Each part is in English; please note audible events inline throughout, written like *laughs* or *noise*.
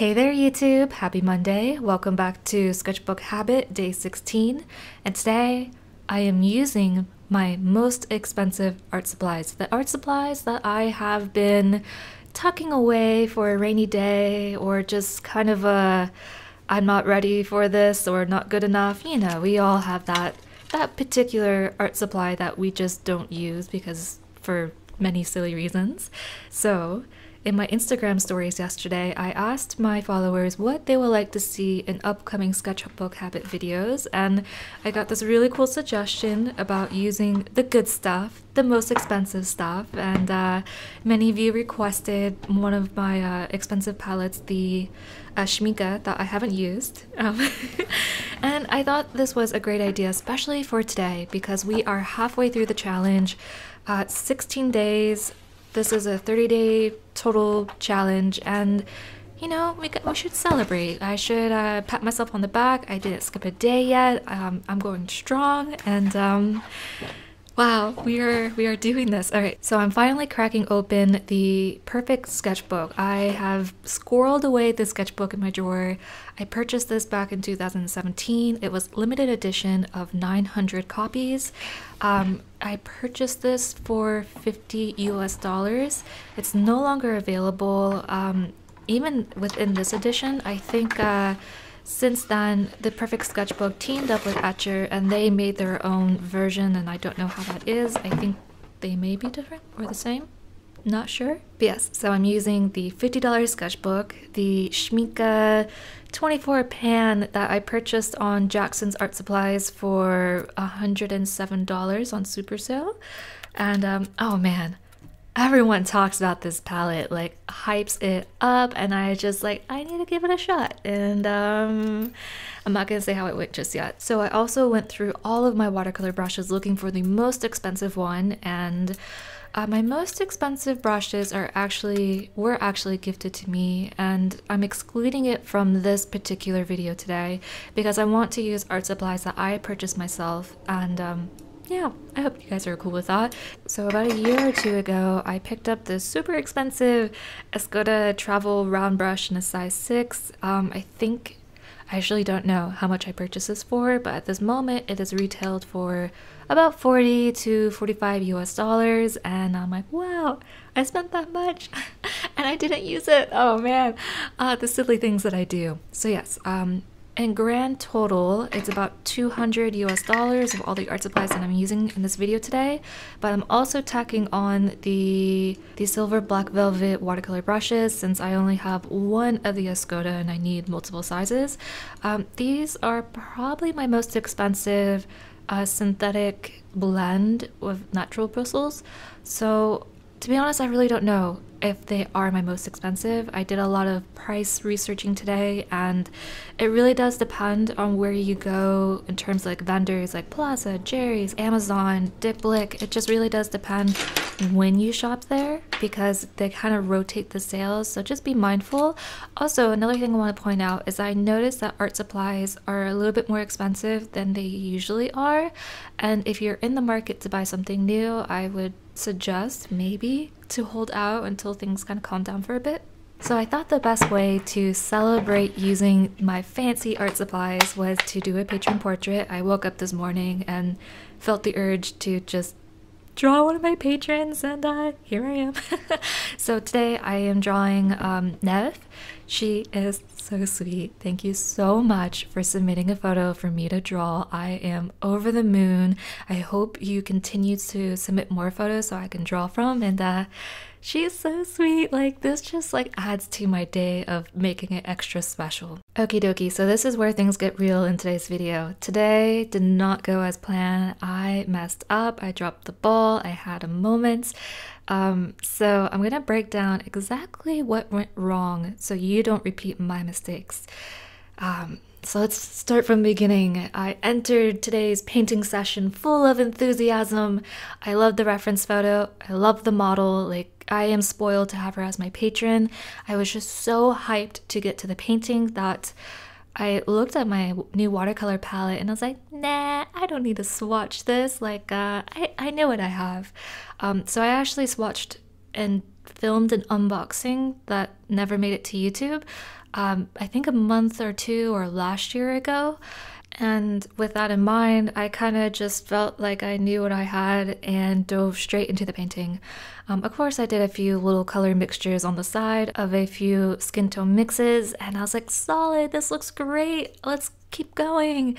Hey there, YouTube! Happy Monday! Welcome back to Sketchbook Habit Day 16. And today I am using my most expensive art supplies. The art supplies that I have been tucking away for a rainy day or just kind of a I'm not ready for this or not good enough. You know, we all have that that particular art supply that we just don't use because for many silly reasons. So, in my Instagram stories yesterday, I asked my followers what they would like to see in upcoming sketchbook habit videos, and I got this really cool suggestion about using the good stuff, the most expensive stuff, and uh, many of you requested one of my uh, expensive palettes, the uh, Schmincke, that I haven't used. Um, *laughs* and I thought this was a great idea, especially for today, because we are halfway through the challenge. Uh, 16 days this is a 30 day total challenge, and you know, we, we should celebrate. I should uh, pat myself on the back. I didn't skip a day yet. Um, I'm going strong, and um, Wow, we are we are doing this. All right, so I'm finally cracking open the perfect sketchbook. I have squirreled away the sketchbook in my drawer. I purchased this back in 2017. It was limited edition of 900 copies. Um, I purchased this for 50 US dollars. It's no longer available. Um, even within this edition, I think. Uh, since then, the Perfect Sketchbook teamed up with Etchr and they made their own version, and I don't know how that is. I think they may be different or the same. Not sure. But yes, so I'm using the $50 sketchbook, the Schmincke 24 pan that I purchased on Jackson's Art Supplies for $107 on super sale. And um, oh man, everyone talks about this palette, like hypes it up, and I just like I need to give it a shot. And um, I'm not gonna say how it went just yet. So I also went through all of my watercolor brushes looking for the most expensive one, and uh, my most expensive brushes are actually were actually gifted to me, and I'm excluding it from this particular video today because I want to use art supplies that I purchased myself and. Um, yeah, I hope you guys are cool with that. So about a year or two ago, I picked up this super expensive Escoda travel round brush in a size 6. Um, I think, I actually don't know how much I purchased this for, but at this moment it is retailed for about 40 to 45 US dollars. And I'm like, wow, I spent that much *laughs* and I didn't use it. Oh man, uh, the silly things that I do. So yes, um, in grand total, it's about 200 US dollars of all the art supplies that I'm using in this video today, but I'm also tacking on the, the silver black velvet watercolor brushes since I only have one of the Escoda and I need multiple sizes. Um, these are probably my most expensive uh, synthetic blend with natural bristles, so to be honest, I really don't know if they are my most expensive. I did a lot of price researching today, and it really does depend on where you go in terms of like vendors like Plaza, Jerry's, Amazon, Dick Blick. It just really does depend when you shop there because they kind of rotate the sales. So just be mindful. Also, another thing I want to point out is I noticed that art supplies are a little bit more expensive than they usually are. And if you're in the market to buy something new, I would suggest maybe to hold out until things kind of calm down for a bit. So I thought the best way to celebrate using my fancy art supplies was to do a patron portrait. I woke up this morning and felt the urge to just draw one of my patrons and uh, here I am. *laughs* so today I am drawing um, Nev. She is so sweet. Thank you so much for submitting a photo for me to draw. I am over the moon. I hope you continue to submit more photos so I can draw from and uh, She's so sweet. Like, this just like adds to my day of making it extra special. Okie dokie, so this is where things get real in today's video. Today did not go as planned. I messed up. I dropped the ball. I had a moment. Um, so I'm gonna break down exactly what went wrong so you don't repeat my mistakes. Um, so let's start from the beginning. I entered today's painting session full of enthusiasm. I love the reference photo. I love the model. Like, I am spoiled to have her as my patron. I was just so hyped to get to the painting that I looked at my new watercolor palette and I was like, nah, I don't need to swatch this. Like, uh, I, I know what I have. Um, so I actually swatched and filmed an unboxing that never made it to YouTube. Um, I think a month or two or last year ago. And with that in mind, I kind of just felt like I knew what I had and dove straight into the painting. Um, of course, I did a few little color mixtures on the side of a few skin tone mixes, and I was like, solid, this looks great, let's keep going.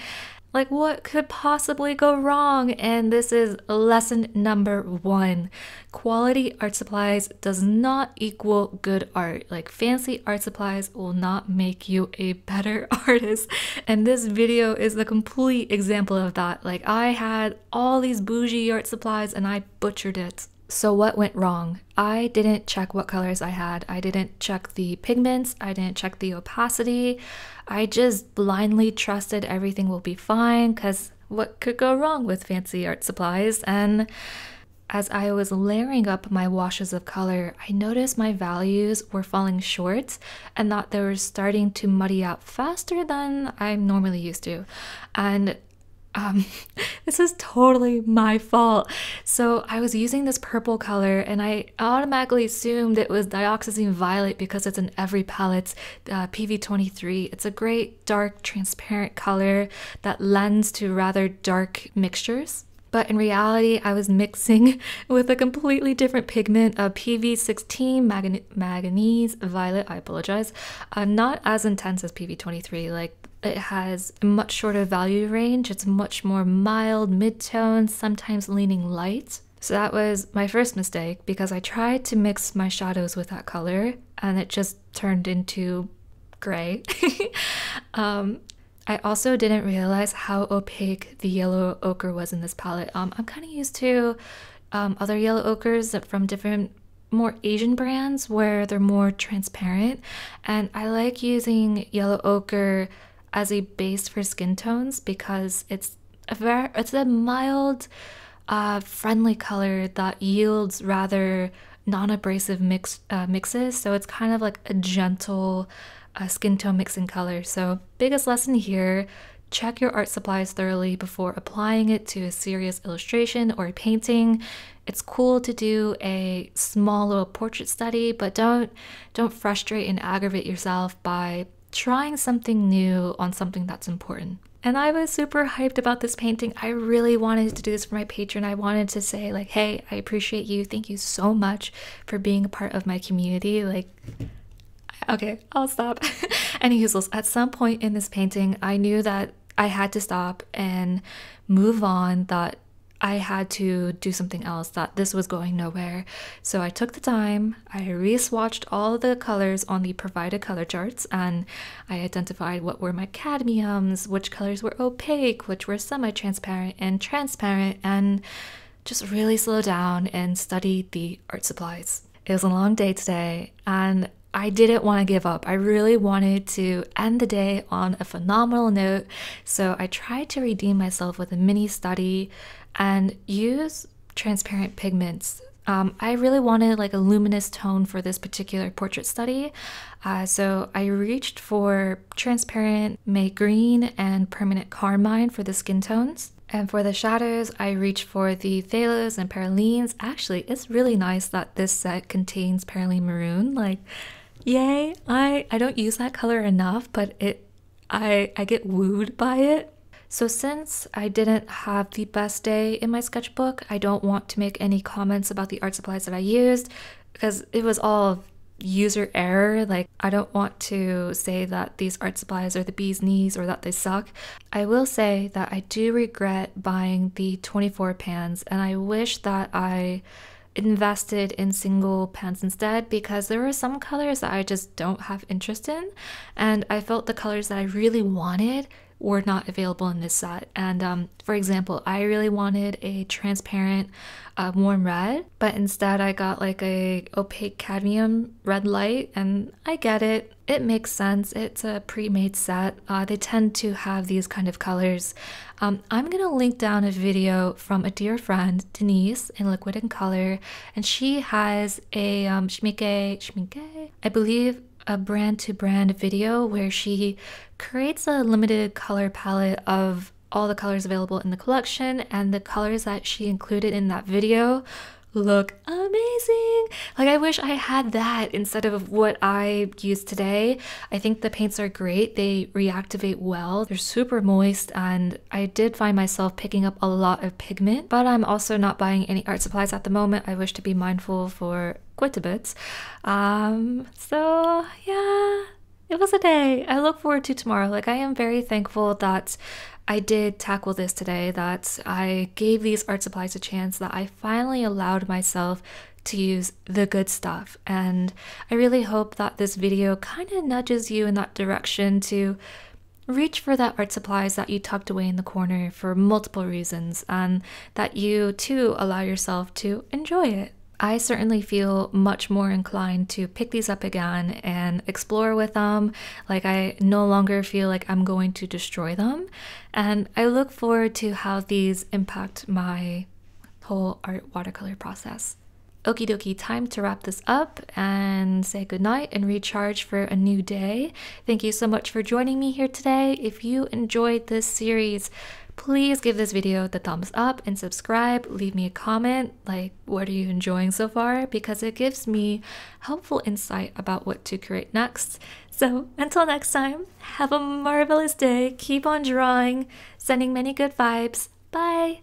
Like, what could possibly go wrong? And this is lesson number one. Quality art supplies does not equal good art. Like, fancy art supplies will not make you a better *laughs* artist. And this video is the complete example of that. Like, I had all these bougie art supplies and I butchered it. So, what went wrong? I didn't check what colors I had. I didn't check the pigments. I didn't check the opacity. I just blindly trusted everything will be fine because what could go wrong with fancy art supplies? And as I was layering up my washes of color, I noticed my values were falling short and that they were starting to muddy out faster than I'm normally used to. And um, *laughs* this is totally my fault. So I was using this purple color and I automatically assumed it was dioxazine violet because it's in every palette, uh, PV23. It's a great dark transparent color that lends to rather dark mixtures. But in reality, I was mixing *laughs* with a completely different pigment, a PV16 manganese violet. I apologize. Uh, not as intense as PV23, like it has a much shorter value range. It's much more mild, mid-tone, sometimes leaning light. So that was my first mistake because I tried to mix my shadows with that color and it just turned into gray. *laughs* um, I also didn't realize how opaque the yellow ochre was in this palette. Um, I'm kind of used to um, other yellow ochres from different more Asian brands where they're more transparent and I like using yellow ochre as a base for skin tones because it's a very it's a mild uh, friendly color that yields rather non-abrasive mix uh, mixes. So it's kind of like a gentle uh, skin tone mixing color. So biggest lesson here check your art supplies thoroughly before applying it to a serious illustration or a painting. It's cool to do a small little portrait study but don't don't frustrate and aggravate yourself by trying something new on something that's important. And I was super hyped about this painting. I really wanted to do this for my patron. I wanted to say, like, hey, I appreciate you. Thank you so much for being a part of my community. Like, okay, I'll stop. *laughs* Anyways, at some point in this painting, I knew that I had to stop and move on, that I had to do something else, that this was going nowhere. So I took the time, I re swatched all the colors on the provided color charts, and I identified what were my cadmiums, which colors were opaque, which were semi transparent and transparent, and just really slow down and study the art supplies. It was a long day today, and I didn't want to give up. I really wanted to end the day on a phenomenal note. So I tried to redeem myself with a mini study and use transparent pigments. Um, I really wanted like a luminous tone for this particular portrait study. Uh, so I reached for transparent May green and permanent carmine for the skin tones. And for the shadows, I reached for the Phthalos and Perylenes. Actually, it's really nice that this set contains Perylene Maroon. Like, Yay! I I don't use that color enough, but it I I get wooed by it. So since I didn't have the best day in my sketchbook, I don't want to make any comments about the art supplies that I used because it was all user error. Like, I don't want to say that these art supplies are the bee's knees or that they suck. I will say that I do regret buying the 24 pans and I wish that I invested in single pans instead because there were some colors that I just don't have interest in. And I felt the colors that I really wanted were not available in this set. And um, for example, I really wanted a transparent uh, warm red, but instead I got like a opaque cadmium red light, and I get it. It makes sense. It's a pre-made set. Uh, they tend to have these kind of colors. Um, I'm gonna link down a video from a dear friend, Denise, in Liquid and Color, and she has a um, Schmincke, Schmincke, I believe a brand to brand video where she creates a limited color palette of all the colors available in the collection and the colors that she included in that video look amazing. Like, I wish I had that instead of what I use today. I think the paints are great, they reactivate well, they're super moist, and I did find myself picking up a lot of pigment, but I'm also not buying any art supplies at the moment. I wish to be mindful for quite a bit. Um, so, yeah it was a day. I look forward to tomorrow. Like, I am very thankful that I did tackle this today, that I gave these art supplies a chance, that I finally allowed myself to use the good stuff. And I really hope that this video kind of nudges you in that direction to reach for that art supplies that you tucked away in the corner for multiple reasons, and that you too allow yourself to enjoy it. I certainly feel much more inclined to pick these up again and explore with them. Like, I no longer feel like I'm going to destroy them. And I look forward to how these impact my whole art watercolor process. Okie dokie, time to wrap this up and say goodnight and recharge for a new day. Thank you so much for joining me here today. If you enjoyed this series, please give this video the thumbs up and subscribe. Leave me a comment like, what are you enjoying so far? Because it gives me helpful insight about what to create next. So until next time, have a marvelous day. Keep on drawing, sending many good vibes. Bye.